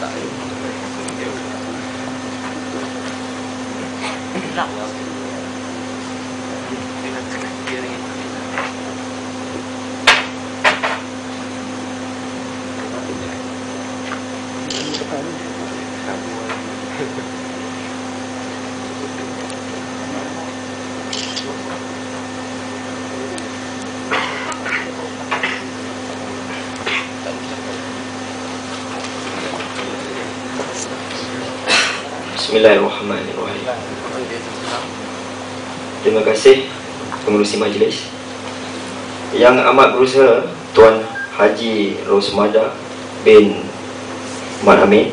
tại rộng Bismillahirrahmanirrahim. Terima kasih pengurusi majlis. Yang amat berusaha Tuan Haji Rosmada bin Mat Hamid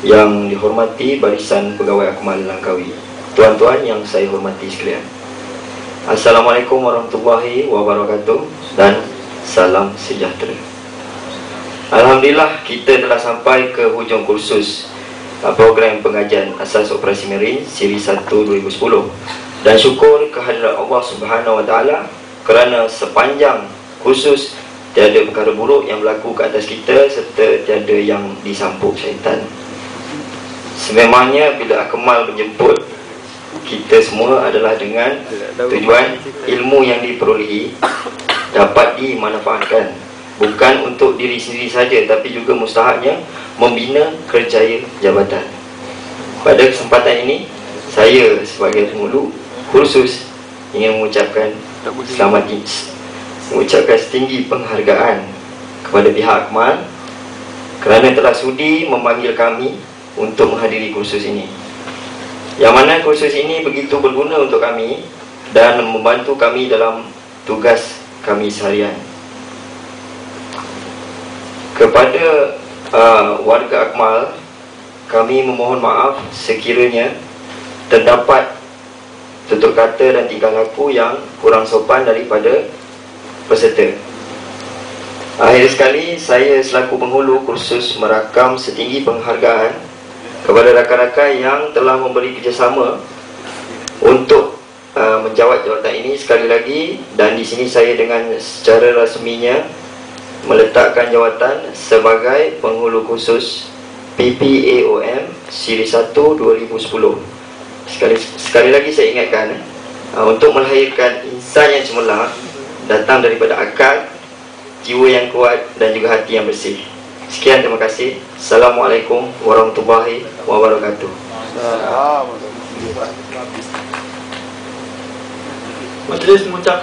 Yang dihormati Barisan Pegawai Akmal Langkawi. Tuan-tuan yang saya hormati sekalian. Assalamualaikum warahmatullahi wabarakatuh Dan salam sejahtera. Alhamdulillah kita telah sampai ke hujung kursus program pengajian asas operasi marine siri 1 2010 dan syukur kehadirat Allah Subhanahu Wa Taala kerana sepanjang khusus tiada perkara buruk yang berlaku ke atas kita serta tiada yang disampuk syaitan. Sememangnya bila Akmal menjemput kita semua adalah dengan tujuan ilmu yang diperolehi dapat dimanfaatkan. Bukan untuk diri sendiri saja tapi juga mustahaknya membina kerjaya jabatan. Pada kesempatan ini saya sebagai penghulu kursus ingin mengucapkan selamat mengucapkan setinggi penghargaan kepada pihak Akmal kerana telah sudi memanggil kami untuk menghadiri kursus ini. Yang mana kursus ini begitu berguna untuk kami dan membantu kami dalam tugas kami seharian kepada uh, warga Akmal kami memohon maaf sekiranya terdapat tutur kata dan tingkah laku yang kurang sopan daripada peserta. Akhir sekali saya selaku penghulu kursus merakam setinggi penghargaan kepada rakan-rakan yang telah memberi kerjasama untuk uh, menjawat jawatan ini sekali lagi. Dan di sini saya dengan secara rasminya meletakkan jawatan sebagai penghulu khusus PPAOM Siri 1 2010. Sekali sekali lagi saya ingatkan uh, untuk melahirkan insan yang cemerlang datang daripada akal, jiwa yang kuat dan juga hati yang bersih. Sekian terima kasih. Assalamualaikum warahmatullahi wabarakatuh. Majlis mengucapkan